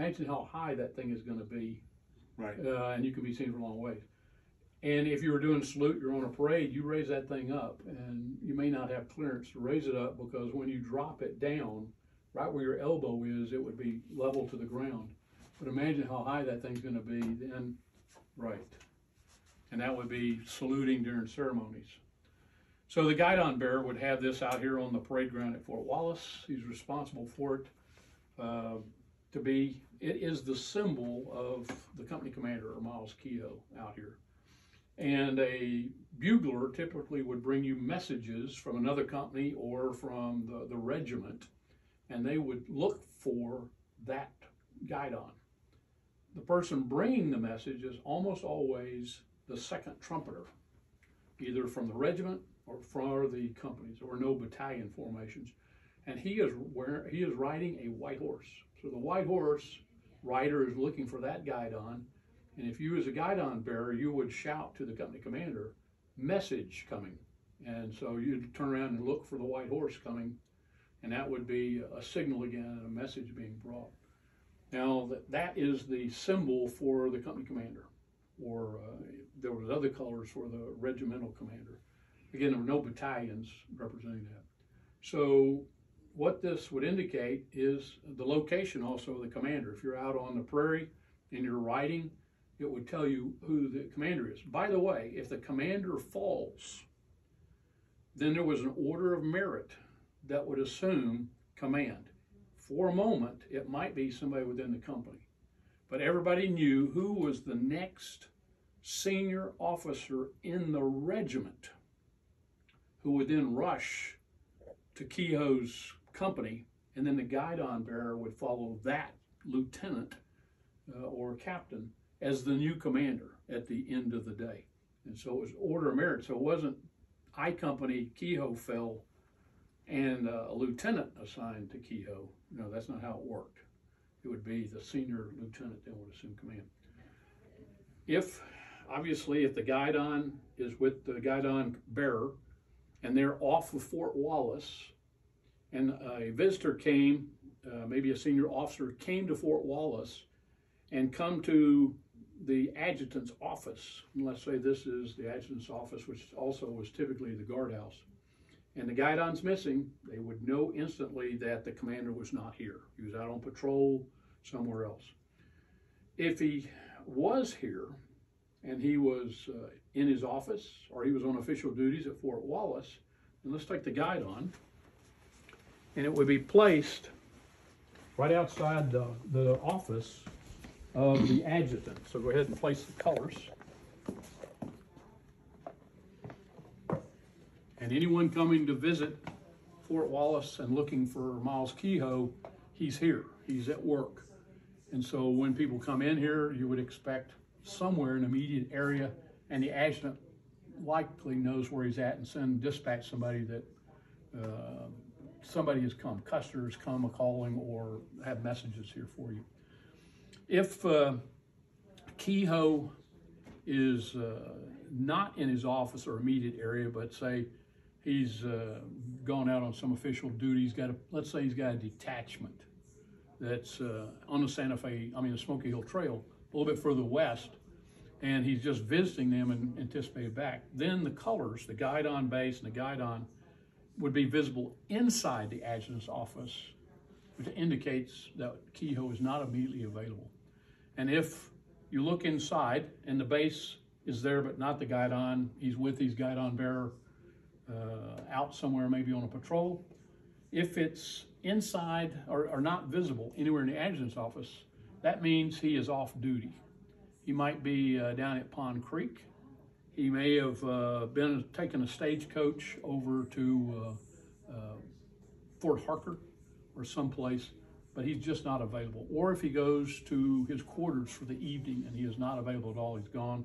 Imagine how high that thing is gonna be, Right. uh, and you can be seen from a long ways. And if you were doing salute, you're on a parade, you raise that thing up, and you may not have clearance to raise it up because when you drop it down, right where your elbow is, it would be level to the ground. But imagine how high that thing's gonna be then, right. And that would be saluting during ceremonies. So the guidon bearer would have this out here on the parade ground at Fort Wallace. He's responsible for it. uh, to be, it is the symbol of the company commander, or Myles Keogh, out here. And a bugler typically would bring you messages from another company or from the, the regiment, and they would look for that guidon. The person bringing the message is almost always the second trumpeter, either from the regiment or from the companies, or no battalion formations. And he is wearing, he is riding a white horse. So the white horse rider is looking for that guidon. And if you as a guidon bearer, you would shout to the company commander, message coming. And so you'd turn around and look for the white horse coming. And that would be a signal again and a message being brought. Now, that, that is the symbol for the company commander. Or uh, there was other colors for the regimental commander. Again, there were no battalions representing that. So what this would indicate is the location also of the commander. If you're out on the prairie and you're riding, it would tell you who the commander is. By the way, if the commander falls, then there was an order of merit that would assume command. For a moment, it might be somebody within the company, but everybody knew who was the next senior officer in the regiment who would then rush to Keogh's company, and then the guidon bearer would follow that lieutenant uh, or captain as the new commander at the end of the day. And so it was order of merit. So it wasn't I Company, Keogh fell, and uh, a lieutenant assigned to Keogh. No, that's not how it worked. It would be the senior lieutenant that would assume command. If, obviously, if the guidon is with the guidon bearer, and they're off of Fort Wallace, and a visitor came, uh, maybe a senior officer came to Fort Wallace and come to the adjutant's office. And let's say this is the adjutant's office, which also was typically the guardhouse. And the guidon's missing, they would know instantly that the commander was not here. He was out on patrol somewhere else. If he was here and he was uh, in his office or he was on official duties at Fort Wallace, and let's take the guidon, and it would be placed right outside the, the office of the adjutant. So go ahead and place the colors. And anyone coming to visit Fort Wallace and looking for Myles Keogh, he's here, he's at work. And so when people come in here, you would expect somewhere in the immediate area, and the adjutant likely knows where he's at and send dispatch somebody that uh, somebody has come, Custer has come a calling or have messages here for you. If uh, Keogh is uh, not in his office or immediate area, but say he's uh, gone out on some official duty, he's got a, let's say he's got a detachment that's uh, on the Santa Fe, I mean the Smoky Hill Trail, a little bit further west, and he's just visiting them and anticipated back. Then the colors, the guidon base and the guidon, would be visible inside the adjutant's office, which indicates that Keogh is not immediately available. And if you look inside and the base is there but not the guidon, he's with his guidon bearer uh, out somewhere, maybe on a patrol. If it's inside or, or not visible anywhere in the adjutant's office, that means he is off duty. He might be uh, down at Pond Creek. He may have uh, been taking a stagecoach over to uh, uh, Fort Harker or someplace, but he's just not available. Or if he goes to his quarters for the evening and he is not available at all, he's gone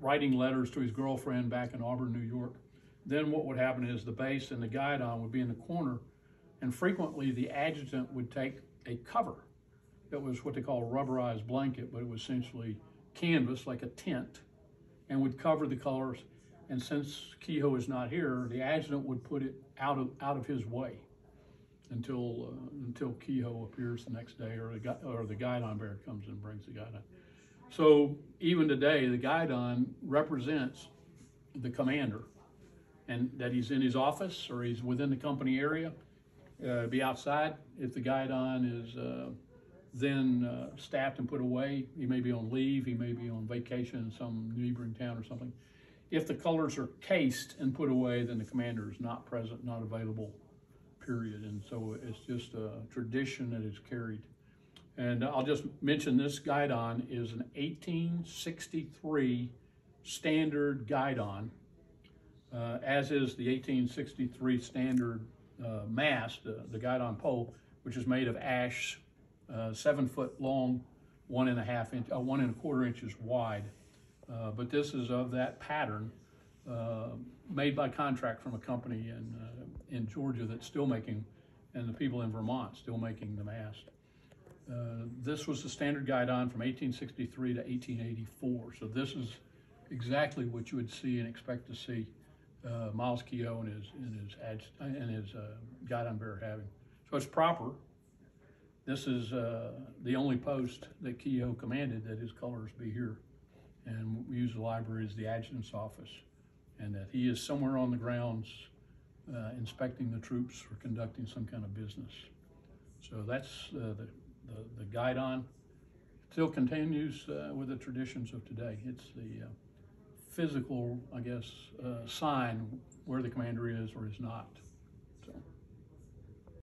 writing letters to his girlfriend back in Auburn, New York. Then what would happen is the base and the guidon would be in the corner, and frequently the adjutant would take a cover that was what they call a rubberized blanket, but it was essentially canvas like a tent and would cover the colors. And since Keogh is not here, the adjutant would put it out of out of his way. until, uh, until Keogh appears the next day or the, gui- or the guidon bearer comes and brings the guidon. So even today, the guidon represents the commander and that he's in his office or he's within the company area, uh, be outside. If the guidon is, uh, then uh, staffed and put away. He may be on leave, he may be on vacation in some neighboring town or something. If the colors are cased and put away, then the commander is not present, not available, period. And so it's just a tradition that is carried. And I'll just mention this guidon is an 1863 standard guidon, uh, as is the 1863 standard uh, mast, uh, the guidon pole, which is made of ash uh, seven foot long, one and a half inch, uh, one and a quarter inches wide. Uh, but this is of that pattern, uh, made by contract from a company in, uh, in Georgia that's still making, and the people in Vermont still making the mast. This was the standard guidon from 1863 to 1884. So this is exactly what you would see and expect to see Myles Keogh and his and his and his guidon bearer having. So it's proper. This is uh, the only post that Keogh commanded that his colors be here. And we use the library as the adjutant's office. And that he is somewhere on the grounds uh, inspecting the troops or conducting some kind of business. So that's uh, the, the, the guidon. Still continues uh, with the traditions of today. It's the uh, physical, I guess, uh, sign where the commander is or is not.